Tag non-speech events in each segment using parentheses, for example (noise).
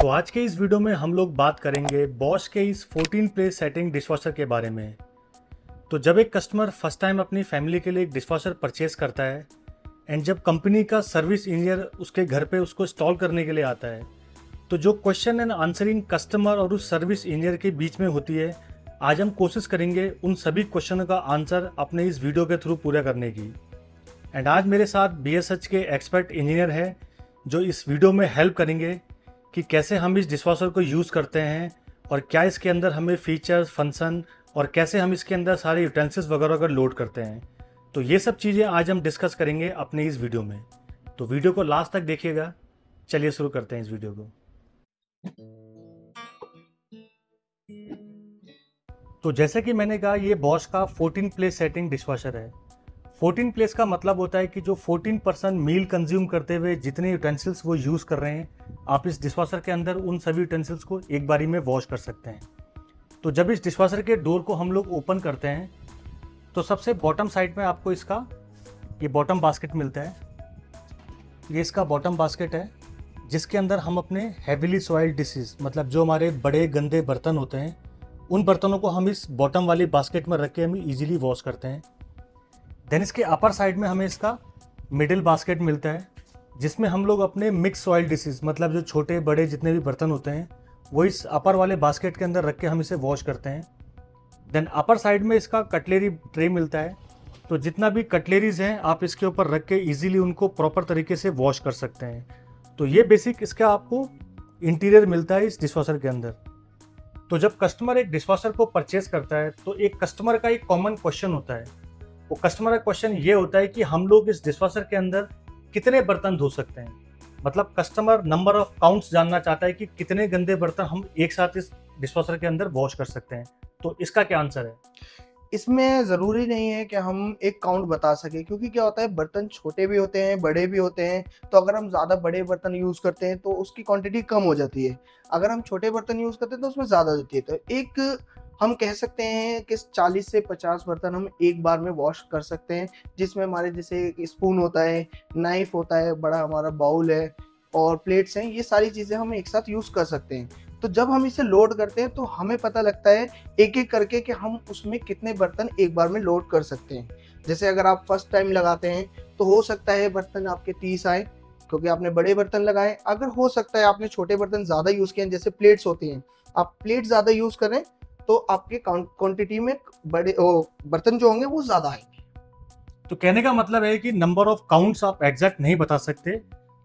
तो आज के इस वीडियो में हम लोग बात करेंगे बॉश के इस 14 प्लेस सेटिंग डिशवॉशर के बारे में। तो जब एक कस्टमर फ़र्स्ट टाइम अपनी फैमिली के लिए एक डिशवॉशर परचेज करता है एंड जब कंपनी का सर्विस इंजीनियर उसके घर पे उसको इंस्टॉल करने के लिए आता है तो जो क्वेश्चन एंड आंसरिंग कस्टमर और उस सर्विस इंजीनियर के बीच में होती है, आज हम कोशिश करेंगे उन सभी क्वेश्चनों का आंसर अपने इस वीडियो के थ्रू पूरा करने की। एंड आज मेरे साथ BSH के एक्सपर्ट इंजीनियर है, जो इस वीडियो में हेल्प करेंगे। कि कैसे हम इस डिशवाशर को यूज़ करते हैं और क्या इसके अंदर हमें फीचर्स फ़ंक्शन और कैसे हम इसके अंदर सारे यूटेंसिल्स वगैरह वगैरह लोड करते हैं। तो ये सब चीज़ें आज हम डिस्कस करेंगे अपने इस वीडियो में। तो वीडियो को लास्ट तक देखिएगा। चलिए शुरू करते हैं इस वीडियो को। तो जैसे कि मैंने कहा, ये बॉश का 14 प्ले सेटिंग डिशवाशर है। 14 प्लेस का मतलब होता है कि जो 14 परसेंट मील कंज्यूम करते हुए जितने यूटेंसिल्स वो यूज़ कर रहे हैं, आप इस डिशवाशर के अंदर उन सभी यूटेंसिल्स को एक बारी में वॉश कर सकते हैं। तो जब इस डिशवाशर के डोर को हम लोग ओपन करते हैं तो सबसे बॉटम साइड में आपको इसका, ये बॉटम बास्केट मिलता है। ये इसका बॉटम बास्केट है, जिसके अंदर हम अपने हैविली सॉइल डिशेज मतलब जो हमारे बड़े गंदे बर्तन होते हैं, उन बर्तनों को हम इस बॉटम वाली बास्केट में रख के हम इजीली वॉश करते हैं। देन इसके अपर साइड में हमें इसका मिडिल बास्केट मिलता है, जिसमें हम लोग अपने मिक्स ऑयल डिशेज मतलब जो छोटे, बड़े जितने भी बर्तन होते हैं, वो इस अपर वाले बास्केट के अंदर रख के हम इसे वॉश करते हैं। देन अपर साइड में इसका कटलेरी ट्रे मिलता है। तो जितना भी कटलेरीज हैं, आप इसके ऊपर रख के ईजिली उनको प्रॉपर तरीके से वॉश कर सकते हैं। तो ये बेसिक इसका आपको इंटीरियर मिलता है इस डिशवाशर के अंदर। तो जब कस्टमर एक डिशवॉशर को परचेज करता है तो एक कस्टमर का एक कॉमन क्वेश्चन होता है वो कस्टमर का क्वेश्चन ये होता है कि हम लोग इस डिशवॉशर के अंदर कितने बर्तन धो सकते हैं? मतलब कस्टमर नंबर ऑफ़ काउंट्स जानना चाहता है कि कितने गंदे बर्तन हम एक साथ इस डिशवाशर के अंदर वॉश कर सकते हैं। तो इसका क्या आंसर है? इसमें ज़रूरी नहीं है कि हम एक काउंट बता सकें, क्योंकि क्या होता है, बर्तन छोटे भी होते हैं, बड़े भी होते हैं तो अगर हम ज़्यादा बड़े बर्तन यूज़ करते हैं तो उसकी क्वांटिटी कम हो जाती है। अगर हम छोटे बर्तन यूज़ करते हैं तो उसमें ज़्यादा होती है। तो एक हम कह सकते हैं कि 40 से 50 बर्तन हम एक बार में वॉश कर सकते हैं, जिसमें हमारे जैसे स्पून होता है नाइफ होता है, बड़ा हमारा बाउल है और प्लेट्स हैं, ये सारी चीज़ें हम एक साथ यूज़ कर सकते हैं। तो जब हम इसे लोड करते हैं तो हमें पता लगता है एक एक करके कि हम उसमें कितने बर्तन एक बार में लोड कर सकते हैं। जैसे अगर आप फ़र्स्ट टाइम लगाते हैं तो हो सकता है बर्तन आपके तीस आए, क्योंकि आपने बड़े बर्तन लगाए। अगर हो सकता है आपने छोटे बर्तन ज़्यादा यूज़ किए हैं, जैसे प्लेट्स होती हैं, आप प्लेट ज़्यादा यूज़ करें तो आपके क्वांटिटी में बड़े बर्तन जो होंगे वो ज़्यादा आएँगे तो कहने का मतलब है कि नंबर ऑफ़ काउंट्स आप एग्जैक्ट नहीं बता सकते।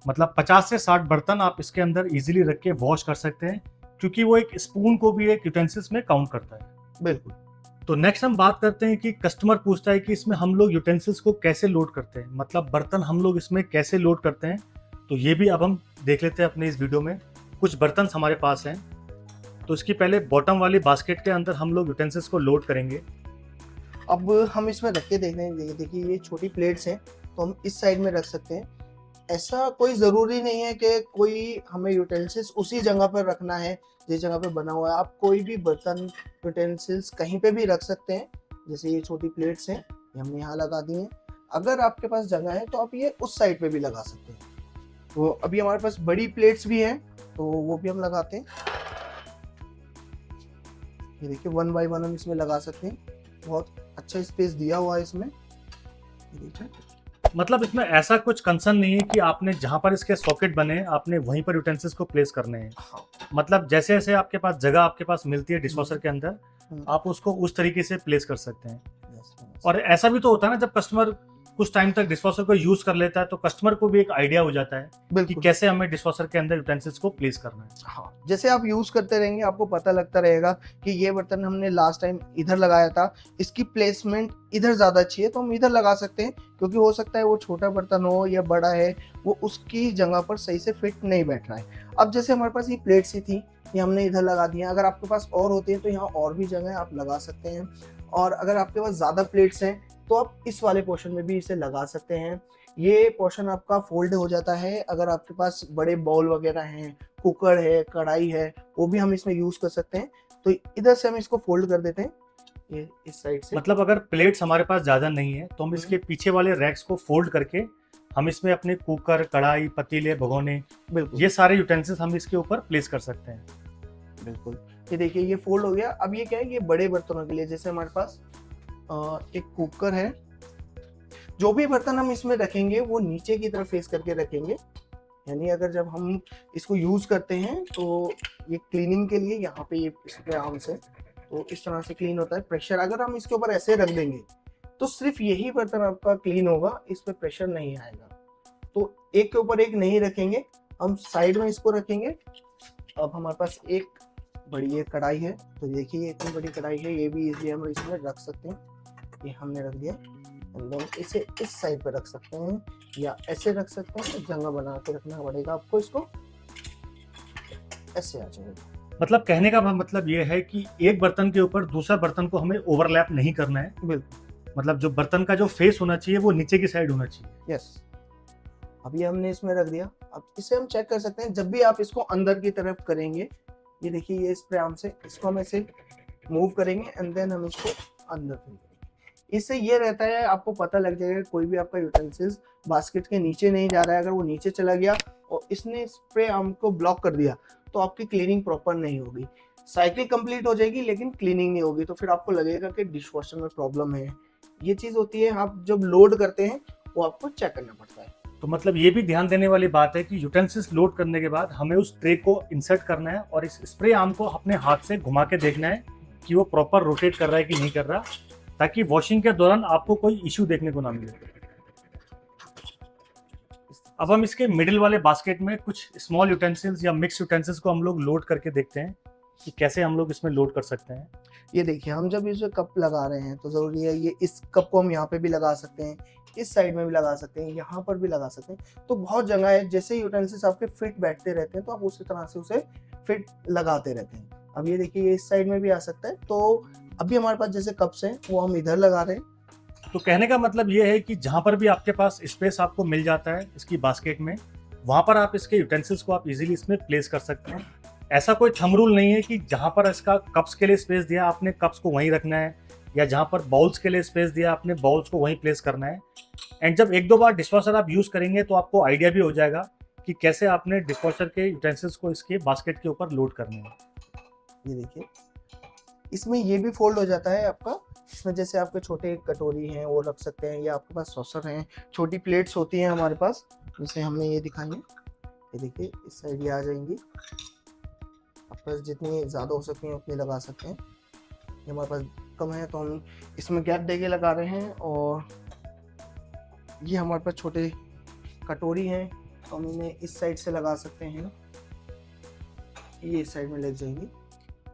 मतलब 50 से 60 बर्तन आप इसके अंदर इजीली रख के वॉश कर सकते हैं क्योंकि वो एक स्पून को भी एक यूटेंसिल्स में काउंट करता है। बिल्कुल। तो नेक्स्ट हम बात करते हैं कि कस्टमर पूछता है कि इसमें हम लोग यूटेंसिल्स को कैसे लोड करते हैं। मतलब बर्तन हम लोग इसमें कैसे लोड करते हैं? तो ये भी अब हम देख लेते हैं अपने इस वीडियो में। कुछ बर्तन हमारे पास हैं। तो इसकी पहले बॉटम वाली बास्केट के अंदर हम लोग यूटेंसिल्स को लोड करेंगे। अब हम इसमें रख के देख रहे हैं, देखिए ये छोटी प्लेट्स हैं तो हम इस साइड में रख सकते हैं। ऐसा कोई ज़रूरी नहीं है कि कोई हमें यूटेंसिल्स उसी जगह पर रखना है, जिस जगह पर बना हुआ है। आप कोई भी बर्तन यूटेंसिल्स कहीं पे भी रख सकते हैं, जैसे ये छोटी प्लेट्स हैं, ये हमने यहाँ लगा दी हैं। अगर आपके पास जगह है तो आप ये उस साइड पे भी लगा सकते हैं। तो अभी हमारे पास बड़ी प्लेट्स भी हैं तो वो भी हम लगाते हैं। ये देखिए वन बाई वन हम इसमें लगा सकते हैं। बहुत अच्छा स्पेस दिया हुआ है इसमें। मतलब इसमें ऐसा कुछ कंसर्न नहीं है कि आपने जहाँ पर इसके सॉकेट बने आपने वहीं पर यूटेंसिल्स को प्लेस करने हैं। हाँ। मतलब जैसे जैसे आपके पास जगह आपके पास मिलती है डिस्पोजर के अंदर हम्म। आप उसको उस तरीके से प्लेस कर सकते हैं। और ऐसा भी तो होता है ना जब कस्टमर कुछ टाइम तक डिशवॉशर को यूज़ कर लेता है तो कस्टमर को भी एक आइडिया हो जाता है कि कैसे हमें डिशवॉशर के अंदर यूटेंसिल्स को प्लेस करना है। हाँ जैसे आप यूज़ करते रहेंगे आपको पता लगता रहेगा कि ये बर्तन हमने लास्ट टाइम इधर लगाया था इसकी प्लेसमेंट इधर ज़्यादा अच्छी है तो हम इधर लगा सकते हैं क्योंकि हो सकता है वो छोटा बर्तन हो या बड़ा है वो उसकी जगह पर सही से फिट नहीं बैठ रहा है। अब जैसे हमारे पास ये प्लेट सी थी ये हमने इधर लगा दिया अगर आपके पास और होते हैं तो यहाँ और भी जगह आप लगा सकते हैं। और अगर आपके पास ज़्यादा प्लेट्स हैं तो आप इस वाले पोर्शन में भी इसे लगा सकते हैं। ये पोर्शन आपका फोल्ड हो जाता है। अगर आपके पास बड़े बॉल वगैरह हैं कुकर है कढ़ाई है वो भी हम इसमें यूज़ कर सकते हैं। तो इधर से हम इसको फोल्ड कर देते हैं। ये इस साइड से। मतलब अगर प्लेट्स हमारे पास ज़्यादा नहीं है तो हम हम्म। इसके पीछे वाले रैक्स को फोल्ड करके हम इसमें अपने कुकर कढ़ाई पतीले भगोने ये सारे यूटेंसिल्स हम इसके ऊपर प्लेस कर सकते हैं। बिल्कुल। ये देखिए, ये फोल्ड हो गया। अब ये क्या है? ये बड़े बर्तनों के लिए, जैसे हमारे पास एक कुकर है। जो भी बर्तन हम इसमें रखेंगे, वो नीचे की तरफ़ फेस करके रखेंगे। यानी अगर जब हम इसको यूज़ करते हैं तो ये क्लीनिंग के लिए यहाँ पे ये आर्म से तो इस तरह से क्लीन होता है। प्रेशर अगर हम इसके ऊपर ऐसे रख देंगे तो सिर्फ़ यही बर्तन आपका क्लीन होगा, इस पर प्रेशर नहीं आएगा। तो एक के ऊपर एक नहीं रखेंगे, हम साइड में इसको रखेंगे। अब हमारे पास एक बड़ी ये कढ़ाई है। तो देखिए ये इतनी बड़ी कढ़ाई है ये भी इजीली हम इसमें रख सकते हैं। ये हमने रख दिया। देन इसे इस साइड पर रख सकते हैं या ऐसे रख सकते हैं जगह बना के रखना पड़ेगा आपको इसको। ऐसे आ जाएगा। मतलब कहने का मतलब ये है कि एक बर्तन के ऊपर दूसरा बर्तन को हमें ओवरलैप नहीं करना है। बिल्कुल। मतलब जो बर्तन का जो फेस होना चाहिए वो नीचे की साइड होना चाहिए। यस अभी हमने इसमें रख दिया। अब इसे हम चेक कर सकते हैं। जब भी आप इसको अंदर की तरफ़ करेंगे ये देखिए, ये स्प्रे आर्म से, इसको हम ऐसे मूव करेंगे एंड देन हम इसको अंदर फिल करेंगे इससे ये रहता है, आपको पता लग जाएगा कोई भी आपका यूटेंसिल्स बास्केट के नीचे नहीं जा रहा है, अगर वो नीचे चला गया और इसने स्प्रे आर्म को ब्लॉक कर दिया तो आपकी क्लीनिंग प्रॉपर नहीं होगी। साइकिल कंप्लीट हो जाएगी, लेकिन क्लीनिंग नहीं होगी तो फिर आपको लगेगा कि डिश में प्रॉब्लम है। ये चीज़ होती है, आप जब लोड करते हैं, वो आपको चेक करना पड़ता है। तो मतलब ये भी ध्यान देने वाली बात है कि यूटेंसिल्स लोड करने के बाद हमें उस ट्रे को इंसर्ट करना है और इस स्प्रे आर्म को अपने हाथ से घुमा के देखना है कि वो प्रॉपर रोटेट कर रहा है कि नहीं कर रहा, ताकि वॉशिंग के दौरान आपको कोई इश्यू देखने को ना मिले। अब हम इसके मिडिल वाले बास्केट में कुछ स्मॉल यूटेंसिल्स या मिक्स यूटेंसिल्स को हम लोग लोड करके देखते हैं। कि कैसे हम लोग इसमें लोड कर सकते हैं? ये देखिए हम जब इसे कप लगा रहे हैं तो ज़रूरी है ये इस कप को हम यहाँ पे भी लगा सकते हैं इस साइड में भी लगा सकते हैं यहाँ पर भी लगा सकते हैं। तो बहुत जगह है जैसे यूटेंसिल्स आपके फिट बैठते रहते हैं तो आप उसी तरह से उसे फिट लगाते रहते हैं। अब ये देखिए ये इस साइड में भी आ सकता है। तो अभी हमारे पास जैसे कप्स हैं वो हम इधर लगा रहे हैं। तो कहने का मतलब ये है कि जहाँ पर भी आपके पास स्पेस आपको मिल जाता है इसकी बास्केट में वहाँ पर आप इसके यूटेंसिल्स को आप इजीली इसमें प्लेस कर सकते हैं। ऐसा कोई थम रूल नहीं है कि जहाँ पर इसका कप्स के लिए स्पेस दिया आपने कप्स को वहीं रखना है, या जहाँ पर बाउल्स के लिए स्पेस दिया आपने बाउल्स को वहीं प्लेस करना है। एंड जब एक दो बार डिशवॉशर आप यूज़ करेंगे तो आपको आइडिया भी हो जाएगा कि कैसे आपने डिशवॉशर के यूटेंसिल्स को इसके बास्केट के ऊपर लोड करने हैं। ये देखिए, इसमें ये भी फोल्ड हो जाता है आपका इसमें जैसे आपके छोटे कटोरी हैं, वो रख सकते हैं, या आपके पास सॉसर हैं, छोटी प्लेट्स होती हैं हमारे पास, जैसे हमने ये दिखाई है। ये देखिए, इस साइड ये आ जाएँगी। पास जितनी ज़्यादा हो सकती हैं उतनी लगा सकते हैं। ये हमारे पास कम है तो हम इसमें गैप दे के लगा रहे हैं और ये हमारे पास छोटे कटोरी हैं तो हम इन्हें इस साइड से लगा सकते हैं। ये इस साइड में लग जाएँगी।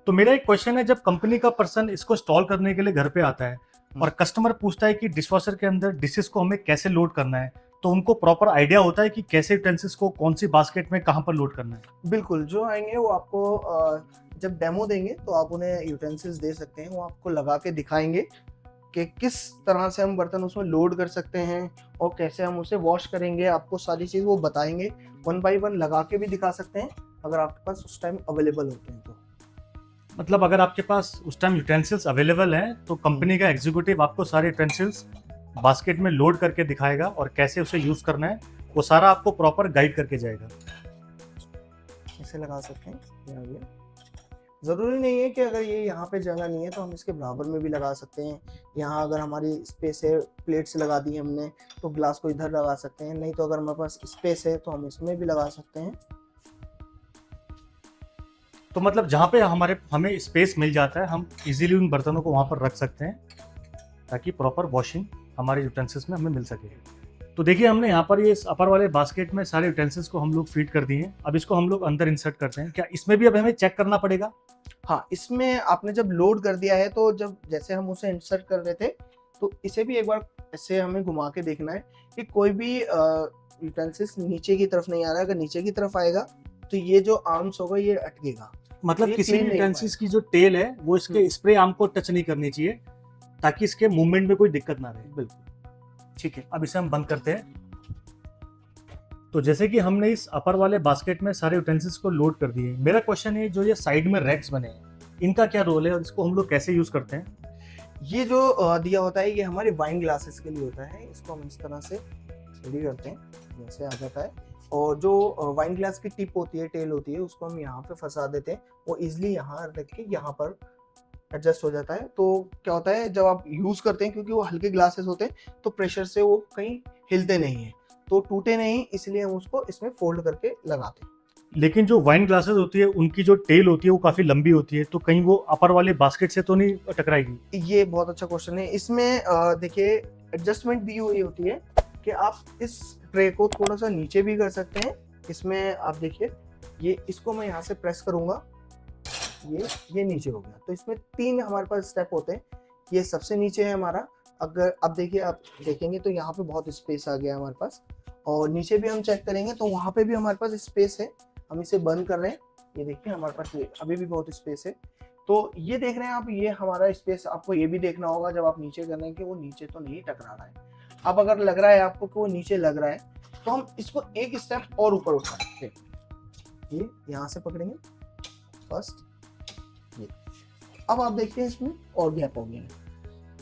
तो मेरा एक क्वेश्चन है जब कंपनी का पर्सन इसको इंस्टॉल करने के लिए घर पे आता है और कस्टमर पूछता है कि डिशवॉशर के अंदर डिशेस को हमें कैसे लोड करना है तो उनको प्रॉपर आइडिया होता है कि कैसे यूटेंसिल्स को कौन सी बास्केट में कहाँ पर लोड करना है। बिल्कुल जो आएँगे वो आपको जब डेमो देंगे तो आप उन्हें यूटेंसिल्स दे सकते हैं वो आपको लगा के दिखाएँगे कि किस तरह से हम बर्तन उसमें लोड कर सकते हैं और कैसे हम उसे वॉश करेंगे आपको सारी चीज़ वो बताएँगे वन बाय वन लगा के भी दिखा सकते हैं अगर आपके पास उस टाइम अवेलेबल होते हैं तो। मतलब अगर आपके पास उस टाइम यूटेंसिल्स अवेलेबल हैं तो कंपनी का एग्जीक्यूटिव आपको सारे यूटेंसिल्स बास्केट में लोड करके दिखाएगा और कैसे उसे यूज़ करना है वो सारा आपको प्रॉपर गाइड करके जाएगा। ऐसे लगा सकते हैं। ज़रूरी नहीं है कि अगर ये यहाँ पे जगह नहीं है तो हम इसके बराबर में भी लगा सकते हैं। यहाँ अगर हमारी स्पेस है प्लेट्स लगा दी हमने तो ग्लास को इधर लगा सकते हैं। नहीं तो अगर हमारे पास स्पेस है तो हम इसमें भी लगा सकते हैं। तो मतलब जहाँ पे हमारे हमें स्पेस मिल जाता है हम इजीली उन बर्तनों को वहाँ पर रख सकते हैं ताकि प्रॉपर वॉशिंग हमारे यूटेंसिल्स में हमें मिल सके। तो देखिए हमने यहाँ पर ये अपर वाले बास्केट में सारे यूटेंसिल्स को हम लोग फ़ीड कर दिए हैं। अब इसको हम लोग अंदर इंसर्ट करते हैं। क्या इसमें भी अब हमें चेक करना पड़ेगा? हाँ इसमें आपने जब लोड कर दिया है तो जब जैसे हम उसे इंसर्ट कर रहे थे तो इसे भी एक बार ऐसे हमें घुमा के देखना है कि कोई भी यूटेंसिल्स नीचे की तरफ़ नहीं आ रहा है। अगर नीचे की तरफ़ आएगा तो ये जो आर्म्स होगा ये अटकेगा। मतलब किसी भी यूटेंसिल्स की जो टेल है वो इसके हम्म। स्प्रे आर्म को टच नहीं करनी चाहिए। ताकि इसके मूवमेंट में कोई दिक्कत ना रहे। बिल्कुल। ठीक है, अब इसे हम बंद करते हैं। तो जैसे कि हमने इस अपर वाले बास्केट में सारे यूटेंसिल्स को लोड कर दिए। मेरा क्वेश्चन है, जो ये साइड में रैक्स बने हैं, इनका क्या रोल है और इसको हम लोग कैसे यूज़ करते हैं? ये जो दिया होता है, ये हमारे वाइन ग्लासेस के लिए होता है। इसको हम इस तरह से रेडी करते हैं, जैसे आ जाता है। और जो वाइन ग्लास की टिप होती है टेल होती है, उसको हम यहाँ पे फंसा देते हैं। वो इजिली यहाँ रख के यहाँ पर एडजस्ट हो जाता है। तो क्या होता है जब आप यूज़ करते हैं क्योंकि वो हल्के ग्लासेस होते हैं तो प्रेशर से वो कहीं हिलते नहीं है। तो टूटे नहीं इसलिए हम उसको इसमें फोल्ड करके लगाते हैं। लेकिन जो वाइन ग्लासेस होती है उनकी जो टेल होती है वो काफ़ी लंबी होती है तो कहीं वो अपर वाले बास्केट से तो नहीं टकराएगी? ये बहुत अच्छा क्वेश्चन है। इसमें देखिए एडजस्टमेंट दी हुई होती है कि आप इस ट्रे को थोड़ा सा नीचे भी कर सकते हैं। इसमें आप देखिए ये इसको मैं यहाँ से प्रेस करूँगा। ये ये नीचे हो गया। तो इसमें तीन हमारे पास स्टेप होते हैं। ये सबसे नीचे है हमारा। अगर, अब देखिए आप देखेंगे तो यहाँ पे बहुत स्पेस आ गया हमारे पास। और नीचे भी हम चेक करेंगे तो वहाँ पे भी हमारे पास स्पेस है। हम इसे बंद कर रहे हैं। ये देखिए, हमारे पास अभी भी बहुत स्पेस है। तो ये देख रहे हैं आप, ये हमारा स्पेस आपको ये भी देखना होगा, जब आप नीचे कर रहे हैं कि वो नीचे तो नहीं टकरा रहा है। अब अगर लग रहा है आपको कि वो नीचे लग रहा है तो हम इसको एक स्टेप और ऊपर उठाएँगे ये यहाँ से पकड़ेंगे। फ़र्स्ट ये अब आप देखते हैं इसमें और गैप हो गया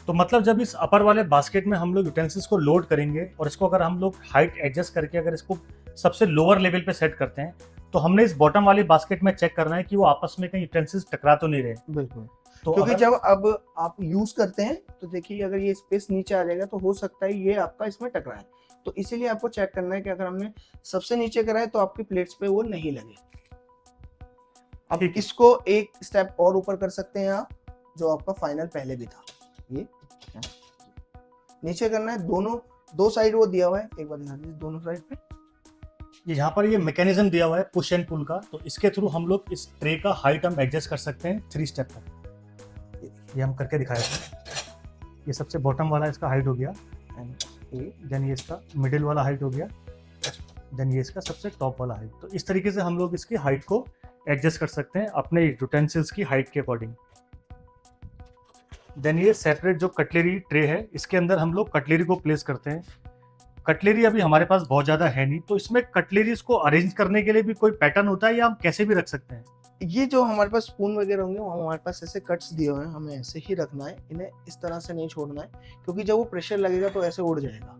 तो मतलब जब इस अपर वाले बास्केट में हम लोग यूटेंसिल्स को लोड करेंगे और इसको अगर हम लोग हाइट एडजस्ट करके अगर इसको सबसे लोअर लेवल पे सेट करते हैं तो हमने इस बॉटम वाले बास्केट में चेक करना है कि वो आपस में कहीं यूटेंसिल्स टकरा तो नहीं रहे। बिल्कुल। तो क्योंकि जब अब आप यूज़ करते हैं तो देखिए अगर ये स्पेस नीचे आ जाएगा तो हो सकता है ये आपका इसमें टकराए तो इसीलिए आपको चेक करना है कि अगर हमने सबसे नीचे कराए तो आपकी प्लेट्स पे वो नहीं लगे। अब इसको एक स्टेप और ऊपर कर सकते हैं आप जो आपका फाइनल पहले भी था। ये नीचे करना है दोनों दो साइड वो दिया हुआ है एक बार दिखा दीजिए दोनों साइड पे। ये यहाँ पर ये मैकेनिज्म दिया हुआ है पुश एंड पुल का। तो इसके थ्रू हम लोग इस ट्रे का हाइट हम एडजस्ट कर सकते हैं थ्री स्टेप तक ये हम करके दिखाए थे। ये सबसे बॉटम वाला इसका हाइट हो गया। एंड देन ये इसका मिडिल वाला हाइट हो गया। देन ये इसका सबसे टॉप वाला हाइट तो इस तरीके से हम लोग इसकी हाइट को एडजस्ट कर सकते हैं अपने यूटेंसिल्स की हाइट के अकॉर्डिंग देन ये सेपरेट जो कटलेरी ट्रे है, इसके अंदर हम लोग कटलेरी को प्लेस करते हैं। कटलेरी अभी हमारे पास बहुत ज़्यादा है नहीं तो इसमें कटलेरीज को अरेंज करने के लिए भी कोई पैटर्न होता है या हम कैसे भी रख सकते हैं? ये जो हमारे पास स्पून वगैरह होंगे, वो हमारे पास ऐसे कट्स दिए हुए हैं, हमें ऐसे ही रखना है, इन्हें इस तरह से नहीं छोड़ना है, क्योंकि जब वो प्रेशर लगेगा तो ऐसे उड़ जाएगा।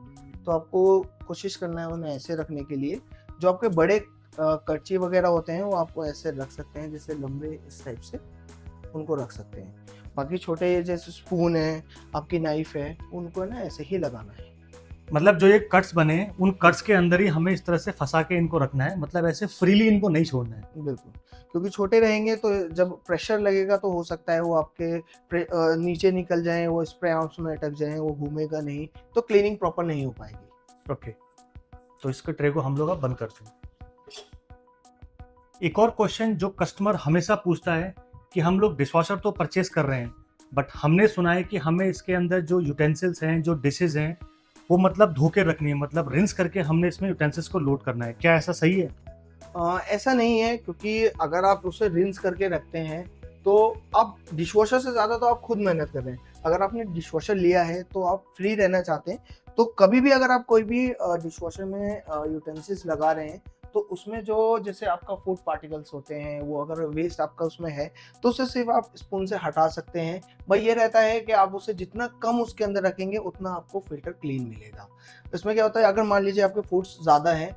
तो आपको कोशिश करना है उन्हें ऐसे रखने के लिए, जो आपके बड़े कच्ची वगैरह होते हैं वो आपको ऐसे रख सकते हैं जैसे लंबे इस टाइप से उनको रख सकते हैं। बाकी छोटे जैसे स्पून है आपकी नाइफ है उनको ना ऐसे ही लगाना है। मतलब जो ये कट्स बने उन कट्स के अंदर ही हमें इस तरह से फंसा के इनको रखना है मतलब ऐसे फ्रीली इनको नहीं छोड़ना है। बिल्कुल। क्योंकि छोटे रहेंगे तो जब प्रेशर लगेगा तो हो सकता है वो आपके नीचे निकल जाए वो स्प्रे हाउस में अटक जाए वो घूमेगा नहीं तो क्लीनिंग प्रॉपर नहीं हो पाएगी। ओके तो इसके ट्रे को हम लोग अब बंद करते हैं। एक और क्वेश्चन जो कस्टमर हमेशा पूछता है कि हम लोग डिशवाशर तो परचेस कर रहे हैं बट हमने सुना है कि हमें इसके अंदर जो यूटेंसिल्स हैं जो डिशेज हैं वो मतलब धोके रखनी है मतलब रिंस करके हमने इसमें यूटेंसिल्स को लोड करना है। क्या ऐसा सही है? आ, ऐसा नहीं है क्योंकि अगर आप उसे रिंस करके रखते हैं तो आप डिशवॉशर से ज़्यादा तो आप खुद मेहनत कर रहे हैं। अगर आपने डिशवॉशर लिया है तो आप फ्री रहना चाहते हैं तो कभी भी अगर आप कोई भी डिशवॉशर में यूटेंसिल्स लगा रहे हैं तो उसमें जो जैसे आपका फ़ूड पार्टिकल्स होते हैं, वो अगर वेस्ट आपका उसमें है तो उसे सिर्फ़ आप स्पून से हटा सकते हैं। भाई ये रहता है कि आप उसे जितना कम उसके अंदर रखेंगे, उतना आपको फ़िल्टर क्लीन मिलेगा। इसमें क्या होता है, अगर मान लीजिए आपके फूड्स ज़्यादा है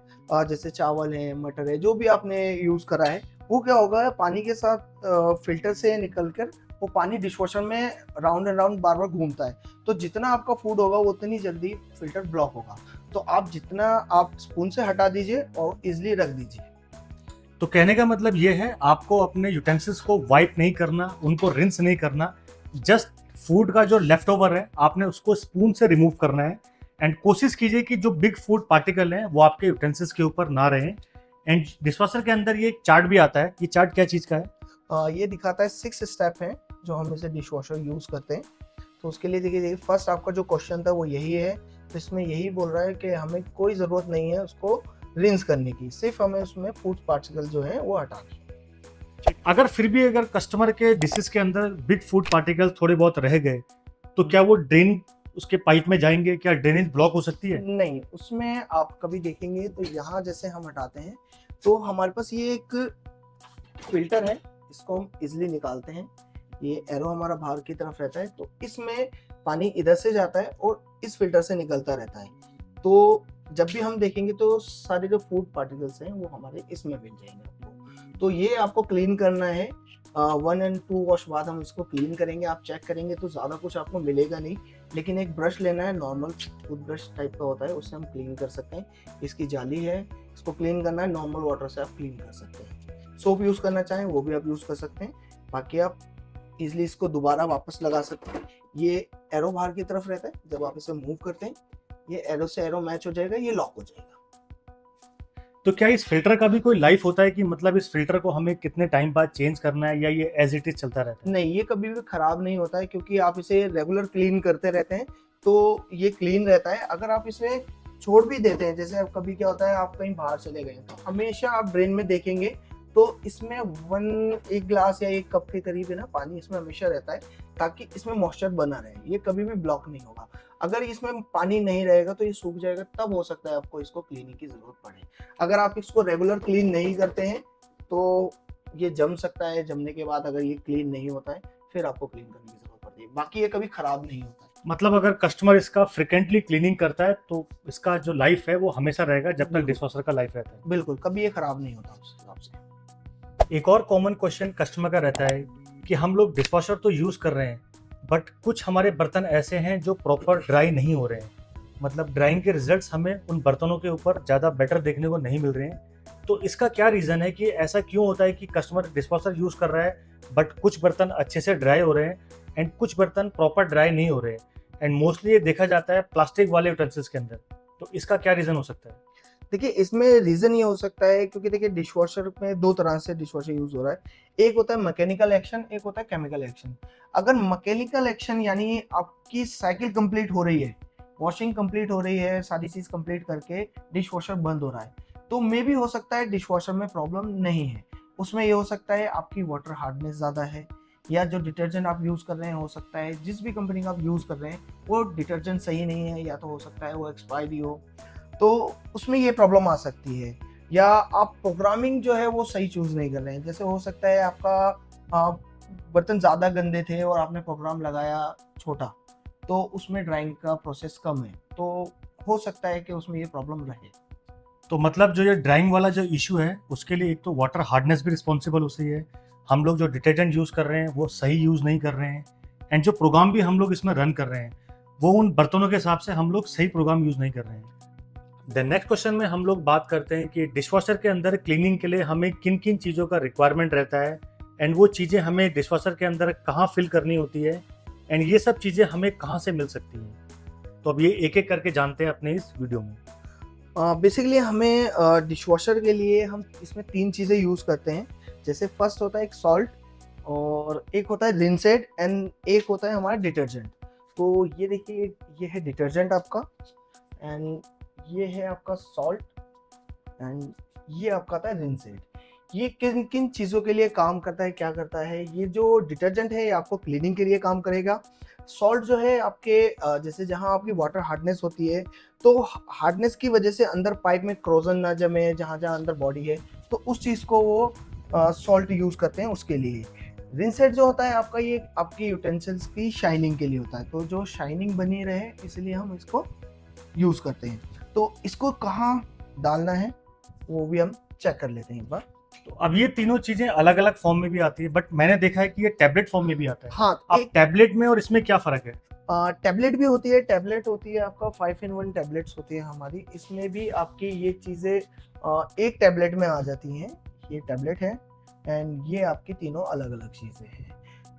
जैसे चावल है, मटर है, जो भी आपने यूज़ करा है, वो क्या होगा, पानी के साथ फ़िल्टर से निकल कर वो पानी डिशवॉशर में राउंड एंड राउंड बार बार घूमता है। तो जितना आपका फ़ूड होगा, वो उतनी जल्दी फ़िल्टर ब्लॉक होगा। तो आप जितना आप स्पून से हटा दीजिए और इजिली रख दीजिए। तो कहने का मतलब ये है आपको अपने यूटेंसिल्स को वाइप नहीं करना उनको रिंस नहीं करना। जस्ट फ़ूड का जो लेफ़्ट ओवर है आपने उसको स्पून से रिमूव करना है। एंड कोशिश कीजिए कि जो बिग फ़ूड पार्टिकल हैं वो आपके यूटेंसिल्स के ऊपर ना रहें। एंड डिशवाशर के अंदर ये चार्ट भी आता है ये चार्ट क्या चीज़ का है? आ, ये दिखाता है सिक्स स्टेप हैं जो हम इसे डिश वॉशर यूज़ करते हैं। तो उसके लिए देखिए फ़र्स्ट आपका जो क्वेश्चन था वो यही है इसमें यही बोल रहा है कि हमें कोई ज़रूरत नहीं है उसको रिंस करने की। सिर्फ़ हमें उसमें फ़ूड पार्टिकल जो है वो हटाने अगर फिर भी अगर कस्टमर के डिशेस के अंदर बिग फ़ूड पार्टिकल थोड़े बहुत रह गए तो क्या वो ड्रेन उसके पाइप में जाएँगे? क्या ड्रेनेज ब्लॉक हो सकती है? नहीं उसमें आप कभी देखेंगे तो यहाँ जैसे हम हटाते हैं तो हमारे पास ये एक फ़िल्टर है इसको हम इजिली निकालते हैं। ये एरो हमारा बाहर की तरफ़ रहता है तो इसमें पानी इधर से जाता है और इस फ़िल्टर से निकलता रहता है। तो जब भी हम देखेंगे तो सारे जो फ़ूड पार्टिकल्स हैं, वो हमारे इसमें मिल जाएँगे आपको। तो ये आपको क्लीन करना है। वन एंड टू वॉश बाद हम इसको क्लीन करेंगे, आप चेक करेंगे तो ज़्यादा कुछ आपको मिलेगा नहीं। लेकिन एक ब्रश लेना है नॉर्मल टूथब्रश टाइप का होता है, उससे हम क्लीन कर सकते हैं। इसकी जाली है, इसको क्लीन करना है नॉर्मल वाटर से आप क्लीन कर सकते हैं। सोप यूज़ करना चाहें, वो भी आप यूज़ कर सकते हैं। बाकी आप इजिली इसको दोबारा वापस लगा सकते हैं। ये एरो बाहर की तरफ़ रहता है। जब आप इसे मूव करते हैं ये एरो से एरो मैच हो जाएगा ये लॉक हो जाएगा। तो क्या इस फ़िल्टर का भी कोई लाइफ होता है कि मतलब इस फ़िल्टर को हमें कितने टाइम बाद चेंज करना है या ये एज इट इज़ चलता रहता है? नहीं ये कभी भी खराब नहीं होता है क्योंकि आप इसे रेगुलर क्लीन करते रहते हैं तो ये क्लीन रहता है। अगर आप इसे छोड़ भी देते हैं जैसे कभी क्या होता है आप कहीं बाहर चले गए तो हमेशा आप ड्रेन में देखेंगे तो इसमें वन एक ग्लास या एक कप के करीब है ना पानी इसमें हमेशा रहता है ताकि इसमें मॉइस्चर बना रहे। ये कभी भी ब्लॉक नहीं होगा। अगर इसमें पानी नहीं रहेगा तो ये सूख जाएगा तब हो सकता है आपको इसको क्लीनिंग की ज़रूरत पड़े। अगर आप इसको रेगुलर क्लीन नहीं करते हैं तो ये जम सकता है। जमने के बाद अगर ये क्लीन नहीं होता है फिर आपको क्लीन करने की ज़रूरत पड़ती है। बाकी ये कभी खराब नहीं होता है। मतलब अगर कस्टमर इसका फ्रिक्वेंटली क्लीनिंग करता है तो इसका जो लाइफ है वो हमेशा रहेगा जब तक डिशवॉशर का लाइफ रहता है। बिल्कुल कभी ये खराब नहीं होता उस हिसाब से एक और कॉमन क्वेश्चन कस्टमर का रहता है कि हम लोग डिशवॉशर तो यूज़ कर रहे हैं बट कुछ हमारे बर्तन ऐसे हैं जो प्रॉपर ड्राई नहीं हो रहे हैं। मतलब ड्राइंग के रिजल्ट्स हमें उन बर्तनों के ऊपर ज़्यादा बेटर देखने को नहीं मिल रहे हैं। तो इसका क्या रीज़न है कि ऐसा क्यों होता है कि कस्टमर डिस्पोसर यूज़ कर रहा है बट कुछ बर्तन अच्छे से ड्राई हो रहे हैं एंड कुछ बर्तन प्रॉपर ड्राई नहीं हो रहे हैं। एंड मोस्टली ये देखा जाता है प्लास्टिक वाले यूटेंसिल्स के अंदर। तो इसका क्या रीज़न हो सकता है? देखिए, इसमें रीजन ये हो सकता है, क्योंकि देखिए डिशवॉशर में दो तरह से डिशवॉशर यूज़ हो रहा है। एक होता है मैकेनिकल एक्शन एक होता है केमिकल एक्शन अगर मैकेनिकल एक्शन यानी आपकी साइकिल कंप्लीट हो रही है वॉशिंग कंप्लीट हो रही है, सारी चीज़ कंप्लीट करके डिशवॉशर बंद हो रहा है तो मे भी हो सकता है डिशवॉशर में प्रॉब्लम नहीं है। उसमें ये हो सकता है आपकी वाटर हार्डनेस ज़्यादा है, या जो डिटर्जेंट आप यूज़ कर रहे हैं हो सकता है, जिस भी कंपनी का आप यूज़ कर रहे हैं, वो डिटर्जेंट सही नहीं है, या तो हो सकता है वो एक्सपायरी हो। तो उसमें ये प्रॉब्लम आ सकती है। या आप प्रोग्रामिंग जो है वो सही चूज़ नहीं कर रहे हैं। जैसे हो सकता है आपका बर्तन ज़्यादा गंदे थे और आपने प्रोग्राम लगाया छोटा तो उसमें ड्राइंग का प्रोसेस कम है। तो हो सकता है कि उसमें ये प्रॉब्लम रहे। तो मतलब जो ये ड्राइंग वाला जो इशू है, उसके लिए एक तो वाटर हार्डनेस भी रिस्पॉन्सिबल उसी है। हम लोग जो डिटर्जेंट यूज़ कर रहे हैं, वो सही यूज़ नहीं कर रहे हैं। एंड जो प्रोग्राम भी हम लोग इसमें रन कर रहे हैं, वो उन बर्तनों के हिसाब से हम लोग सही प्रोग्राम यूज़ नहीं कर रहे हैं। देन नेक्स्ट क्वेश्चन में हम लोग बात करते हैं कि डिशवॉशर के अंदर क्लीनिंग के लिए हमें किन किन चीज़ों का रिक्वायरमेंट रहता है? एंड वो चीज़ें हमें डिशवॉशर के अंदर कहाँ फिल करनी होती है? एंड ये सब चीज़ें हमें कहाँ से मिल सकती हैं? तो अब ये एक एक करके जानते हैं अपने इस वीडियो में। बेसिकली uh, हमें डिशवॉशर uh, के लिए हम इसमें तीन चीज़ें यूज़ करते हैं। जैसे फ़र्स्ट होता है एक सॉल्ट और एक होता है रिंसेड एंड एक होता है हमारा डिटर्जेंट तो ये देखिए ये है डिटर्जेंट आपका। एंड ये है आपका सॉल्ट एंड ये आपका आता है रिंसेड ये किन किन चीज़ों के लिए काम करता है, क्या करता है? ये जो डिटर्जेंट है, ये आपको क्लीनिंग के लिए काम करेगा. सॉल्ट जो है आपके जैसे जहाँ आपकी वाटर हार्डनेस होती है तो हार्डनेस की वजह से अंदर पाइप में क्रोजन ना जमे, जहाँ जहाँ अंदर बॉडी है तो उस चीज़ को वो सॉल्ट यूज़ करते हैं उसके लिए. रिंसेट जो होता है आपका, ये आपकी यूटेंसिल्स की शाइनिंग के लिए होता है. तो जो शाइनिंग बनी रहे, इसलिए हम इसको यूज़ करते हैं. तो इसको कहाँ डालना है वो भी हम चेक कर लेते हैं एक बार। तो अब ये तीनों चीज़ें अलग अलग फॉर्म में भी आती है बट मैंने देखा है कि ये टैबलेट फॉर्म में भी आता है। हाँ अब टैबलेट में और इसमें क्या फ़र्क है? टैबलेट भी होती है टैबलेट होती है आपका फाइव इन वन टैबलेट्स होती है हमारी। इसमें भी आपकी ये चीज़ें एक टैबलेट में आ जाती हैं। ये टैबलेट है एंड ये आपकी तीनों अलग अलग चीज़ें हैं।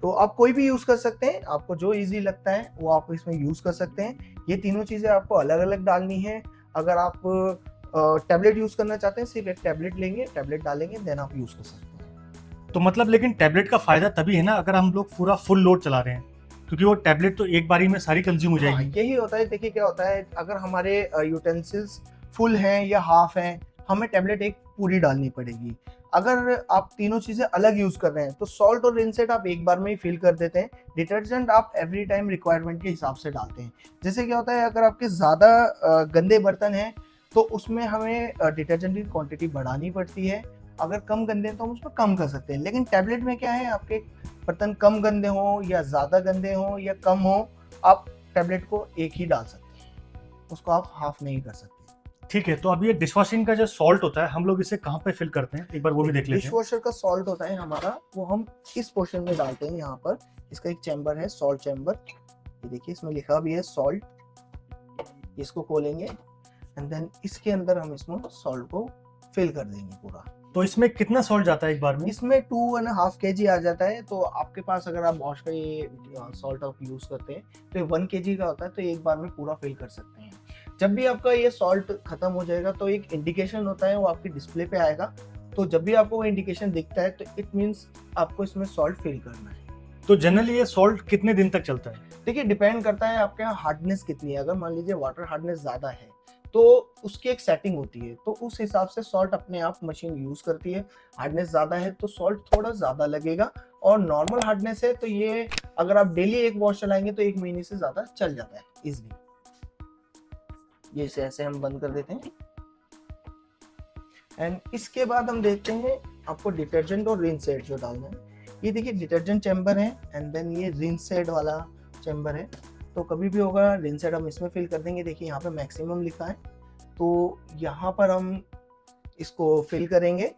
तो आप कोई भी यूज़ कर सकते हैं आपको जो इजी लगता है वो आप इसमें यूज़ कर सकते हैं। ये तीनों चीज़ें आपको अलग अलग डालनी है अगर आप टैबलेट यूज़ करना चाहते हैं सिर्फ़ एक टैबलेट लेंगे टैबलेट डालेंगे देन आप यूज़ कर सकते हैं। तो मतलब लेकिन टैबलेट का फ़ायदा तभी है ना अगर हम लोग पूरा फुल लोड चला रहे हैं। क्योंकि वो टैबलेट तो एक बारी में सारी कंज्यूम हो जाएगी। हाँ, यही होता है देखिए क्या होता है अगर हमारे यूटेंसिल्स फुल हैं या हाफ़ हैं हमें टैबलेट एक पूरी डालनी पड़ेगी। अगर आप तीनों चीज़ें अलग यूज़ कर रहे हैं तो सॉल्ट और रिंसेट आप एक बार में ही फिल कर देते हैं। डिटर्जेंट आप एवरी टाइम रिक्वायरमेंट के हिसाब से डालते हैं। जैसे क्या होता है, अगर आपके ज़्यादा गंदे बर्तन हैं तो उसमें हमें डिटर्जेंट की क्वांटिटी बढ़ानी पड़ती है। अगर कम गंदे हैं तो हम उसमें कम कर सकते हैं। लेकिन टैबलेट में क्या है, आपके बर्तन कम गंदे हों या ज़्यादा गंदे हों या कम हो, आप टैबलेट को एक ही डाल सकते हैं। उसको आप हाफ़ नहीं कर सकते। ठीक है तो अब ये डिशवॉशिंग का जो सॉल्ट होता है हम लोग इसे कहाँ पे फिल करते हैं? एक बार वो भी देख लेते डिश हैं। वॉशर का सॉल्ट होता है हमारा वो हम इस पोर्शन में डालते हैं यहाँ पर? इसका एक चैम्बर है सॉल्ट चैम्बर ये देखिए इसमें लिखा भी है सॉल्ट इसको खोलेंगे एंड देन इसके अंदर हम इसमें सॉल्ट को फिल कर देंगे पूरा। तो इसमें कितना सॉल्ट जाता है एक बार में? इसमें टू एंड हाफ़ के जी आ जाता है तो आपके पास अगर आप वॉश का ये सॉल्ट आप यूज़ करते हैं तो वन के जी का होता है तो एक बार में पूरा फिल कर सकते हैं। जब भी आपका ये सॉल्ट खत्म हो जाएगा तो एक इंडिकेशन होता है वो आपके डिस्प्ले पे आएगा। तो जब भी आपको वो इंडिकेशन दिखता है तो इट मीन्स आपको इसमें सॉल्ट फिल करना है। तो जनरली ये सॉल्ट कितने दिन तक चलता है? देखिए डिपेंड करता है आपके यहाँ हार्डनेस कितनी है। अगर मान लीजिए वाटर हार्डनेस ज़्यादा है तो उसकी एक सेटिंग होती है। तो उस हिसाब से सॉल्ट अपने आप मशीन यूज़ करती है। हार्डनेस ज़्यादा है तो सॉल्ट थोड़ा ज़्यादा लगेगा। और नॉर्मल हार्डनेस है तो ये अगर आप डेली एक वॉश चलाएँगे तो एक महीने से ज़्यादा चल जाता है इजिली ये इसे ऐसे हम बंद कर देते हैं। एंड इसके बाद हम देखते हैं आपको डिटर्जेंट और रिन सेट जो डालना है। ये देखिए डिटर्जेंट चैम्बर है एंड देन ये रिन सेट वाला चैम्बर है। तो कभी भी होगा रिन सेट हम इसमें फिल कर देंगे। देखिए यहाँ पे मैक्सिमम लिखा है। तो यहाँ पर हम इसको फिल करेंगे।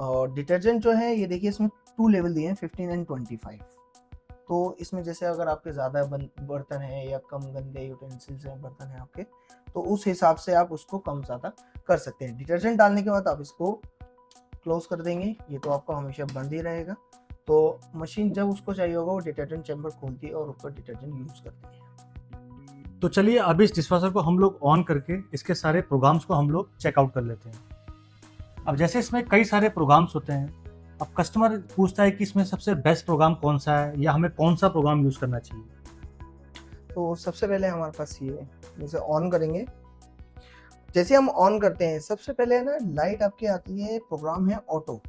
और डिटर्जेंट जो है, ये देखिए इसमें टू लेवल दिए हैं फिफ्टीन एंड ट्वेंटी फाइव तो इसमें जैसे अगर आपके ज़्यादा बर्तन है या कम गंदे यूटेंसिल्स हैं, बर्तन हैं आपके तो उस हिसाब से आप उसको कम ज़्यादा कर सकते हैं। डिटर्जेंट डालने के बाद आप इसको क्लोज कर देंगे, ये तो आपका हमेशा बंद ही रहेगा। तो मशीन जब उसको चाहिए होगा, वो डिटर्जेंट चैम्बर खोलती है और ऊपर डिटर्जेंट यूज़ करती है। तो चलिए अभी इस डिस्वाशर को हम लोग ऑन करके इसके सारे प्रोग्राम्स को हम लोग चेकआउट कर लेते हैं। अब जैसे इसमें कई सारे प्रोग्राम्स होते हैं अब कस्टमर पूछता है कि इसमें सबसे बेस्ट प्रोग्राम कौन सा है या हमें कौन सा प्रोग्राम यूज़ करना चाहिए? तो सबसे पहले हमारे पास ये जैसे ऑन करेंगे। जैसे हम ऑन करते हैं सबसे पहले ना लाइट आपकी आती है प्रोग्राम है ऑटो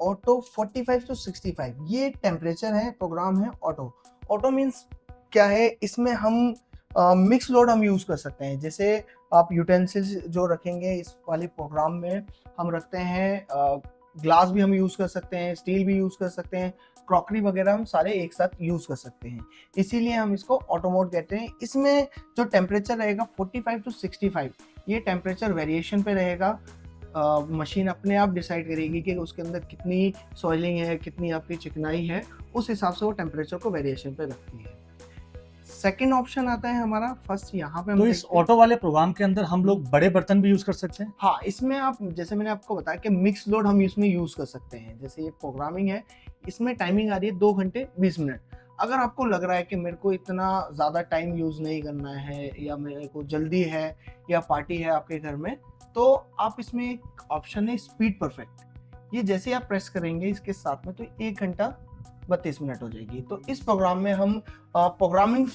ऑटो 45 टू 65 ये टेम्परेचर है प्रोग्राम है ऑटो ऑटो मीन्स क्या है? इसमें हम मिक्स uh, लोड हम यूज़ कर सकते हैं। जैसे आप यूटेंसिल्स जो रखेंगे इस वाले प्रोग्राम में हम रखते हैं ग्लास भी हम यूज़ कर सकते हैं, स्टील भी यूज़ कर सकते हैं, क्रॉकरी वगैरह हम सारे एक साथ यूज़ कर सकते हैं। इसीलिए हम इसको ऑटोमोड कहते हैं। इसमें जो टेम्परेचर रहेगा 45 टू 65 ये टेम्परेचर वेरिएशन पे रहेगा। मशीन अपने आप डिसाइड करेगी कि उसके अंदर कितनी सॉइलिंग है, कितनी आपकी चिकनाई है, उस हिसाब से वो टेम्परेचर को वेरिएशन पे रखती है। सेकेंड ऑप्शन आता है हमारा फ़र्स्ट यहाँ पे तो इस ऑटो वाले प्रोग्राम के अंदर हम लोग बड़े बर्तन भी यूज़ कर सकते हैं? हाँ इसमें आप जैसे मैंने आपको बताया कि मिक्स लोड हम इसमें यूज़ कर सकते हैं। जैसे ये प्रोग्रामिंग है इसमें टाइमिंग आ रही है दो घंटे बीस मिनट। अगर आपको लग रहा है कि मेरे को इतना ज़्यादा टाइम यूज़ नहीं करना है या मेरे को जल्दी है या पार्टी है आपके घर में तो आप इसमें एक ऑप्शन है स्पीड परफेक्ट ये जैसे आप प्रेस करेंगे इसके साथ में तो एक घंटा बत्तीस मिनट हो जाएगी। तो इस प्रोग्राम में हम प्रोग्रामिंग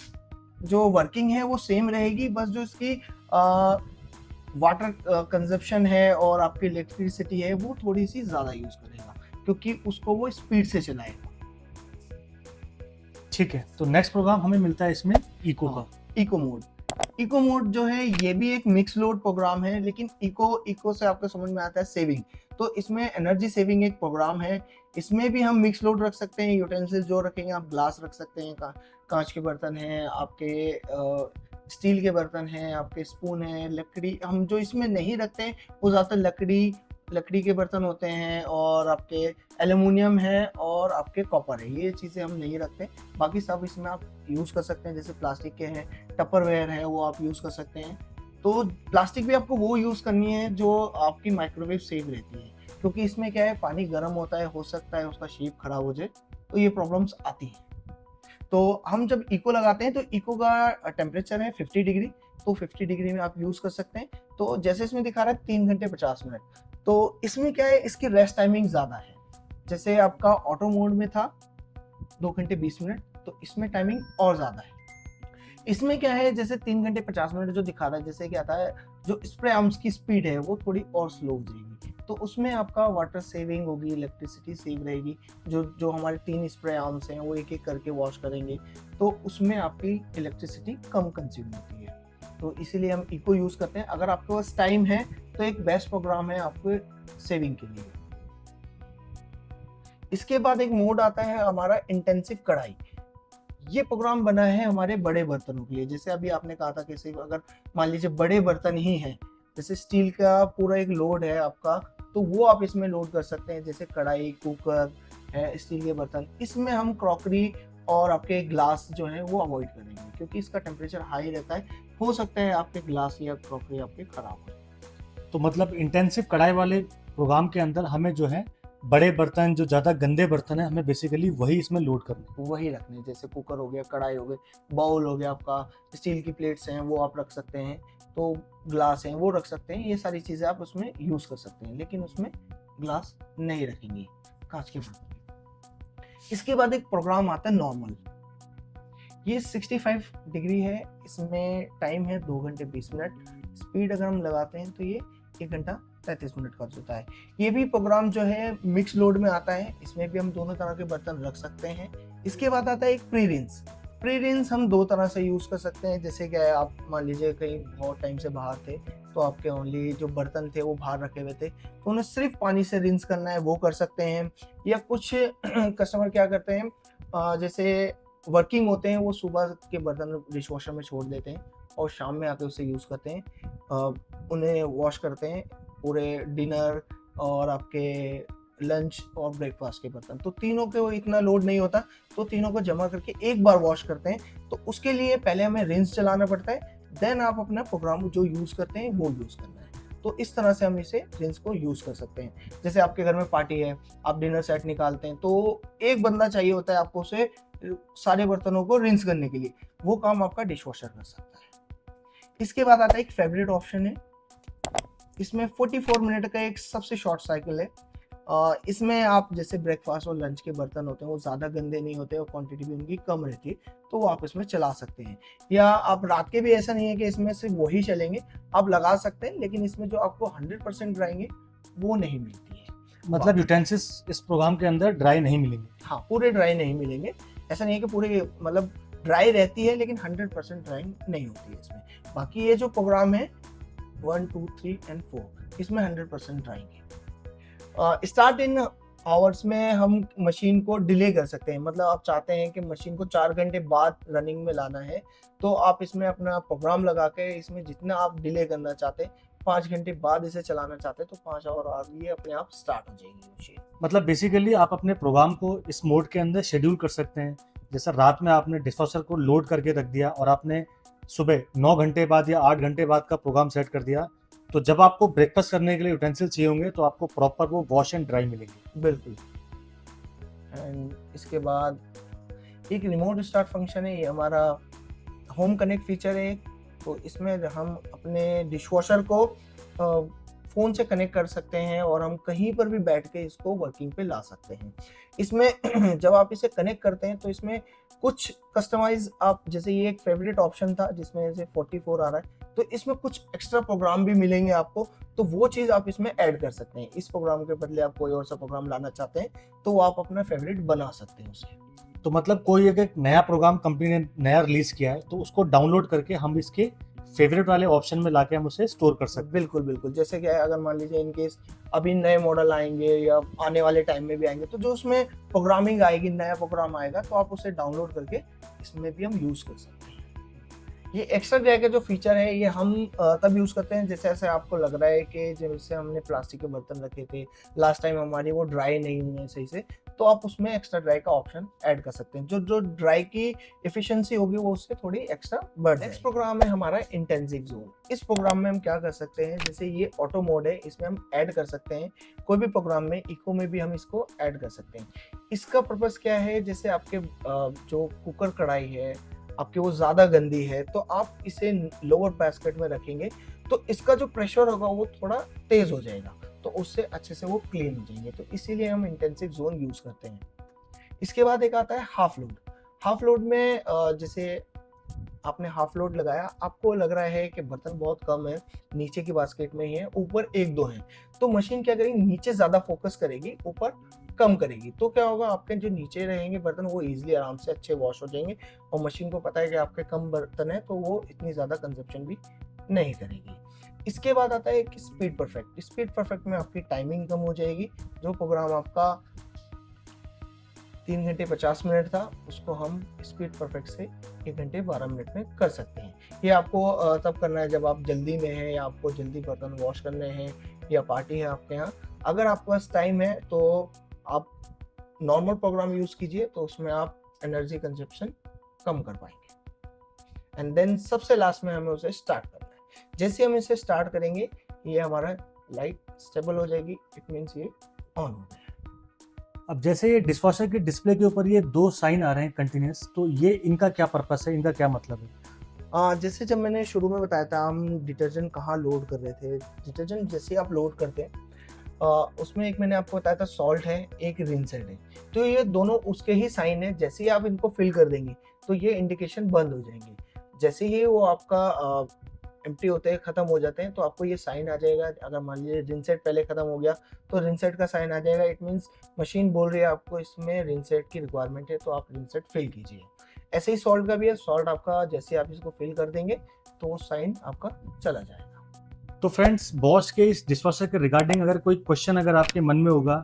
जो वर्किंग है वो सेम रहेगी बस जो इसकी वाटर कंजप्शन है और आपकी इलेक्ट्रिसिटी है वो थोड़ी सी ज़्यादा यूज़ करेगा क्योंकि उसको वो स्पीड से चलाएगा। ठीक है तो नेक्स्ट प्रोग्राम हमें मिलता है इसमें इको का। इको मोड इको मोड जो है ये भी एक मिक्स लोड प्रोग्राम है लेकिन इको इको से आपको समझ में आता है सेविंग तो इसमें एनर्जी सेविंग एक प्रोग्राम है। इसमें भी हम मिक्स लोड रख सकते हैं यूटेंसिल्स जो रखेंगे आप ग्लास रख सकते हैं का, कांच के बर्तन हैं आपके आ, स्टील के बर्तन हैं आपके स्पून हैं लकड़ी हम जो इसमें नहीं रखते हैं वो ज़्यादातर लकड़ी लकड़ी के बर्तन होते हैं और आपके एल्यूमिनियम है और आपके कॉपर है। ये चीज़ें हम नहीं रखते। बाकी सब इसमें आप यूज़ कर सकते हैं। जैसे प्लास्टिक के हैं, टपरवेयर है, वो आप यूज़ कर सकते हैं। तो प्लास्टिक भी आपको वो यूज़ करनी है जो आपकी माइक्रोवेव सेफ़ रहती है। क्योंकि इसमें क्या है, पानी गर्म होता है, हो सकता है उसका शेप खराब हो जाए तो ये प्रॉब्लम्स आती हैं। तो हम जब इको लगाते हैं तो इको का टेम्परेचर है 50 डिग्री तो 50 डिग्री में आप यूज़ कर सकते हैं। तो जैसे इसमें दिखा रहा है, तीन घंटे पचास मिनट। तो इसमें क्या है, इसकी रेस्ट टाइमिंग ज़्यादा है। जैसे आपका ऑटो मोड में था, दो घंटे बीस मिनट तो इसमें टाइमिंग और ज़्यादा है। इसमें क्या है, जैसे तीन घंटे पचास मिनट जो दिखा रहा है, जैसे क्या आता है जो स्प्रे आर्म्स की स्पीड है, वो थोड़ी और स्लो हो जाएगी। तो उसमें आपका वाटर सेविंग होगी इलेक्ट्रिसिटी सेव रहेगी, जो जो हमारे तीन स्प्रे आर्म्स हैं, वो एक एक करके वॉश करेंगे तो उसमें आपकी इलेक्ट्रिसिटी कम कंज्यूम होती है। तो इसीलिए हम इको यूज़ करते हैं। अगर आपके पास टाइम है तो एक बेस्ट प्रोग्राम है आपके सेविंग के लिए। इसके बाद एक मोड आता है हमारा इंटेंसिव कढ़ाई। ये प्रोग्राम बना है हमारे बड़े बर्तनों के लिए। जैसे अभी आपने कहा था कि सिर्फ़ अगर मान लीजिए बड़े बर्तन ही हैं, जैसे स्टील का पूरा एक लोड है आपका तो वो आप इसमें लोड कर सकते हैं। जैसे कढ़ाई कुकर है स्टील के बर्तन। इसमें हम क्रॉकरी और आपके ग्लास जो है वो अवॉइड करेंगे क्योंकि इसका टेम्परेचर हाई रहता है। हो सकता है आपके ग्लास या क्रॉकरी आपके खराब हो। तो मतलब इंटेंसिव कढ़ाई वाले प्रोग्राम के अंदर हमें जो है बड़े बर्तन जो ज़्यादा गंदे बर्तन है हमें बेसिकली वही इसमें लोड करना वही रखने जैसे कुकर हो गया कढ़ाई हो गई बाउल हो गया आपका स्टील की प्लेट्स हैं वो आप रख सकते हैं तो ग्लास हैं वो रख सकते हैं ये सारी चीज़ें आप उसमें यूज़ कर सकते हैं लेकिन उसमें ग्लास नहीं रखेंगे। कांच के बर्तन। इसके बाद एक प्रोग्राम आता है नॉर्मल ये 65 डिग्री है, इसमें टाइम है दो घंटे बीस मिनट। स्पीड अगर हम लगाते हैं तो ये एक घंटा तैतीस मिनट का होता है। ये भी प्रोग्राम जो है मिक्स लोड में आता है। इसमें भी हम दोनों तरह के बर्तन रख सकते हैं। इसके बाद आता है एक प्री रिंस प्री रिंस हम दो तरह से यूज़ कर सकते हैं। जैसे कि आप मान लीजिए कहीं बहुत टाइम से बाहर थे तो आपके ओनली जो बर्तन थे, वो बाहर रखे हुए थे। तो उन्हें सिर्फ़ पानी से रिंस करना है, वो कर सकते हैं। या कुछ (clears throat) कस्टमर क्या करते हैं जैसे वर्किंग होते हैं, वो सुबह के बर्तन डिश वॉशर में छोड़ देते हैं और शाम में आके उसे यूज़ करते हैं। उन्हें वॉश करते हैं पूरे डिनर और आपके लंच और ब्रेकफास्ट के बर्तन। तो तीनों के वो इतना लोड नहीं होता तो तीनों को जमा करके एक बार वॉश करते हैं। तो उसके लिए पहले हमें रिंस चलाना पड़ता है देन आप अपना प्रोग्राम जो यूज़ करते हैं, वो यूज़ करना है। तो इस तरह से हम इसे रिंस को यूज़ कर सकते हैं। जैसे आपके घर में पार्टी है, आप डिनर सेट निकालते हैं तो एक बंदा चाहिए होता है आपको उसे, सारे बर्तनों को रिंस करने के लिए। वो काम आपका डिश वॉशर कर सकता है। इसके बाद आता है एक फेवरेट ऑप्शन है। इसमें 44 मिनट का एक सबसे शॉर्ट साइकिल है। इसमें आप जैसे ब्रेकफास्ट और लंच के बर्तन होते हैं वो ज़्यादा गंदे नहीं होते और क्वांटिटी भी उनकी कम रहती है तो वो आप इसमें चला सकते हैं। या आप रात के भी ऐसा नहीं है कि इसमें सिर्फ़ वही चलेंगे आप लगा सकते हैं लेकिन इसमें जो आपको हंड्रेड परसेंट ड्राइंगे वो नहीं मिलती है। मतलब यूटेंसिल्स इस प्रोग्राम के अंदर ड्राई नहीं मिलेंगे। हाँ पूरे ड्राई नहीं मिलेंगे। ऐसा नहीं है कि पूरे मतलब ड्राई रहती है लेकिन हंड्रेड परसेंट ड्राइंग नहीं होती है इसमें। बाकी ये जो प्रोग्राम है one two three and four इसमें हंड्रेड परसेंट ड्राइंग है। स्टार्ट इन आवर्स में हम मशीन को डिले कर सकते हैं। मतलब आप चाहते हैं कि मशीन को चार घंटे बाद रनिंग में लाना है तो आप इसमें अपना प्रोग्राम लगा के इसमें जितना आप डिले करना चाहते हैं, पाँच घंटे बाद इसे चलाना चाहते हैं तो पाँच आवर आ ये अपने आप स्टार्ट हो जाएगी मशीन मतलब बेसिकली आप अपने प्रोग्राम को इस मोड के अंदर शेड्यूल कर सकते हैं। जैसा रात में आपने डिस्पॉसर को लोड करके रख दिया और आपने सुबह नौ घंटे बाद या आठ घंटे बाद का प्रोग्राम सेट कर दिया तो जब आपको ब्रेकफास्ट करने के लिए यूटेंसिल चाहिए होंगे तो आपको प्रॉपर वो वॉश एंड ड्राई मिलेंगे। बिल्कुल। एंड इसके बाद एक रिमोट स्टार्ट फ़ंक्शन है, ये हमारा होम कनेक्ट फीचर है तो इसमें हम अपने डिश वॉशर को फ़ोन से कनेक्ट कर सकते हैं और हम कहीं पर भी बैठ के इसको वर्किंग पे ला सकते हैं। इसमें (clears throat) जब आप इसे कनेक्ट करते हैं तो इसमें कुछ कस्टमाइज आप, जैसे ये एक फेवरेट ऑप्शन था, जिसमें से 44 आ रहा है तो इसमें कुछ एक्स्ट्रा प्रोग्राम भी मिलेंगे आपको तो वो चीज़ आप इसमें ऐड कर सकते हैं। इस प्रोग्राम के बदले आप कोई और सा प्रोग्राम लाना चाहते हैं तो आप अपना फेवरेट बना सकते हैं उसे। तो मतलब कोई एक नया प्रोग्राम कंपनी ने नया रिलीज़ किया है तो उसको डाउनलोड करके हम इसके फेवरेट वाले ऑप्शन में लाके हम उसे स्टोर कर सकते बिल्कुल बिल्कुल। जैसे कि अगर मान लीजिए इनकेस अभी नए मॉडल आएँगे या आने वाले टाइम में भी आएँगे तो जो उसमें प्रोग्रामिंग आएगी, नया प्रोग्राम आएगा तो आप उसे डाउनलोड करके इसमें भी हम यूज़ कर सकते हैं। ये एक्स्ट्रा ड्राई का जो फीचर है, ये हम तब यूज़ करते हैं जैसे ऐसे आपको लग रहा है कि जैसे हमने प्लास्टिक के बर्तन रखे थे लास्ट टाइम हमारी वो ड्राई नहीं हुए सही से तो आप उसमें एक्स्ट्रा ड्राई का ऑप्शन ऐड कर सकते हैं। जो जो ड्राई की एफिशिएंसी होगी वो उससे थोड़ी एक्स्ट्रा बढ़ नेक्स्ट प्रोग्राम है हमारा इंटेंसिव जोन इस प्रोग्राम में हम क्या कर सकते हैं, जैसे ये ऑटो मोड है, इसमें हम ऐड कर सकते हैं। कोई भी प्रोग्राम में इको में भी हम इसको ऐड कर सकते हैं। इसका पर्पज़ क्या है, जैसे आपके जो कुकर कढ़ाई है आपकी वो ज़्यादा गंदी है तो आप इसे लोअर बैस्केट में रखेंगे तो इसका जो प्रेशर होगा वो थोड़ा तेज़ हो जाएगा तो उससे अच्छे से वो क्लीन हो जाएँगे। तो इसीलिए हम इंटेंसिव जोन यूज़ करते हैं। इसके बाद एक आता है हाफ़ लोड हाफ़ लोड में जैसे आपने हाफ़ लोड लगाया, आपको लग रहा है कि बर्तन बहुत कम है, नीचे की बास्केट में ही है, ऊपर एक दो हैं। तो मशीन क्या करेगी? नीचे ज़्यादा फोकस करेगी, ऊपर कम करेगी। तो क्या होगा, आपके जो नीचे रहेंगे बर्तन, वो इजीली आराम से अच्छे वॉश हो जाएँगे और मशीन को पता है कि आपके कम बर्तन है तो वो इतनी ज़्यादा कंजप्शन भी नहीं करेगी। इसके बाद आता है कि स्पीड परफेक्ट स्पीड परफेक्ट में आपकी टाइमिंग कम हो जाएगी, जो प्रोग्राम आपका तीन घंटे पचास मिनट था, उसको हम स्पीड परफेक्ट से एक घंटे बारह मिनट में कर सकते हैं। ये आपको तब करना है जब आप जल्दी में हैं या आपको जल्दी बर्तन वॉश करने हैं या पार्टी है आपके यहाँ। अगर आपके पास टाइम है तो आप नॉर्मल प्रोग्राम यूज़ कीजिए तो उसमें आप एनर्जी कंजप्शन कम कर पाएँगे। एंड देन सबसे लास्ट में हमें उसे स्टार्ट करना है। जैसे हम इसे स्टार्ट करेंगे ये हमारा लाइट स्टेबल हो जाएगी। इट मीन्स ये ऑन हो गया। अब जैसे ये डिशवाशर के डिस्प्ले के ऊपर ये दो साइन आ रहे हैं कंटिन्यूस तो ये इनका क्या पर्पस है? इनका क्या मतलब है? आ, जैसे जब मैंने शुरू में बताया था हम डिटर्जेंट कहाँ लोड कर रहे थे? डिटर्जेंट जैसे आप लोड करते हैं उसमें एक मैंने आपको बताया था सॉल्ट है, एक रिंसेड है। तो ये दोनों उसके ही साइन है, जैसे ही आप इनको फिल कर देंगे तो ये इंडिकेशन बंद हो जाएँगे। जैसे ही वो आपका एम्प्टी होते हैं, ख़त्म हो जाते हैं तो आपको ये साइन आ जाएगा। अगर मान लीजिए रिंसेट पहले ख़त्म हो गया तो रिंसेट का साइन आ जाएगा। इट मीन्स मशीन बोल रही है आपको, इसमें रिंसेट की रिक्वायरमेंट है तो आप रिंसेट फिल कीजिए। ऐसे ही सॉल्ट का भी है सॉल्ट आपका, जैसे आप इसको फिल कर देंगे तो साइन आपका चला जाएगा। तो फ्रेंड्स बॉस के इस डिशवाशर के रिगार्डिंग अगर कोई क्वेश्चन अगर आपके मन में होगा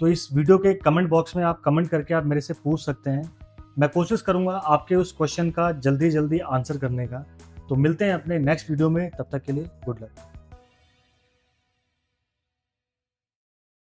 तो इस वीडियो के कमेंट बॉक्स में आप कमेंट करके आप मेरे से पूछ सकते हैं। मैं कोशिश करूँगा आपके उस क्वेश्चन का जल्दी जल्दी आंसर करने का। तो मिलते हैं अपने नेक्स्ट वीडियो में, तब तक के लिए गुड लक